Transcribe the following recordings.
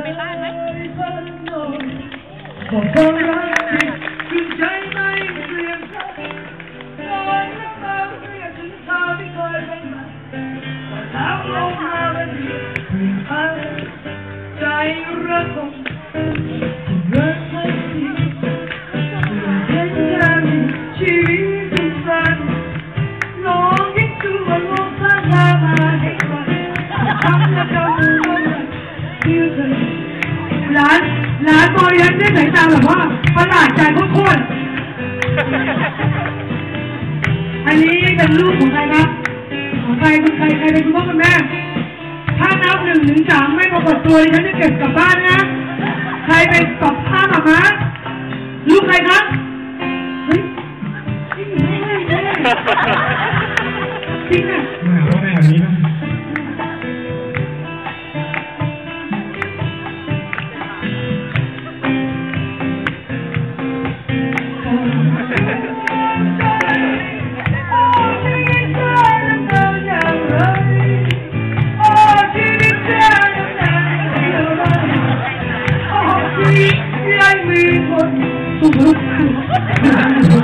Mày ta đấy. Một con gái tình cháy bay duyên Rồi mắt ta kia chúng ta đi coi bên mặt Và sao lâu mà bên mình ăn Cháy rất không Rất mất đi Người đến nhà mình chỉ dùng gian Nó ghét cứ vào ngôn xa ra mà hết rồi Thắm là cao hơn ร้านร้านโบยันได้สายตาแบบว่าประหลาดใจโคตรนอันนี้เป็นรูปของใครครับของใครคุณใครใครเป็นคุณพ่อคุณแม่ถ้านับหนึ่งถึงสามไม่มาปกดตัวฉันจะเก็บกลับบ้านนะใครเป็นตอบข้ามาคะลูกใครครับจริงอ่ะแม่แม่แบบนี้นะ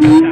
Ooh,